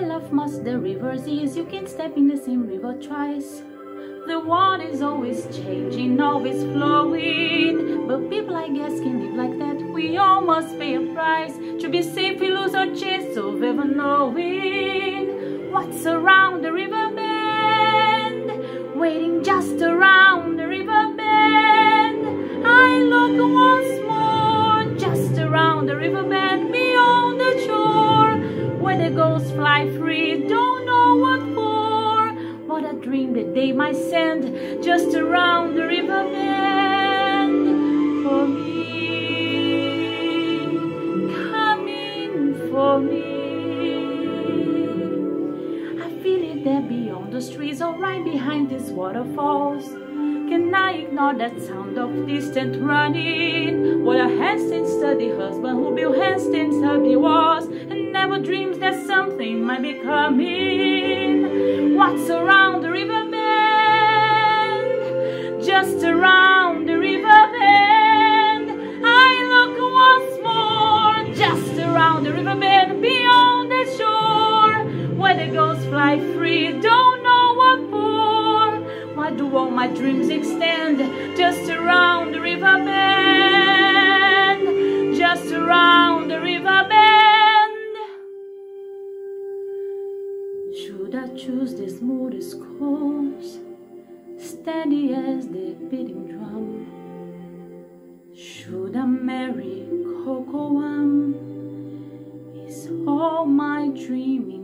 love must the rivers is. You can't step in the same river twice. The water is always changing, always flowing. But people, I guess, can live like that. We all must pay a price to be safe. We lose our chance of ever knowing what's around the river bend, waiting just around the river bend. I look once more, just around the river bend, fly free. Don't know what for, but I dream that they might send just around the river bend for me, coming for me. I feel it there beyond the trees or right behind these waterfalls. Can I ignore that sound of distant running? What a hasty study husband who built ugly walls and never dreams that something might be coming. What's around the river bend? Just around the river bend. I look once more, just around the river bend, beyond the shore, where the ghosts fly free. Don't know what for. Why do all my dreams extend just around the river bend? Should I choose the smoothest course, steady as the beating drum? Should I marry Kocoum? Is all my dreaming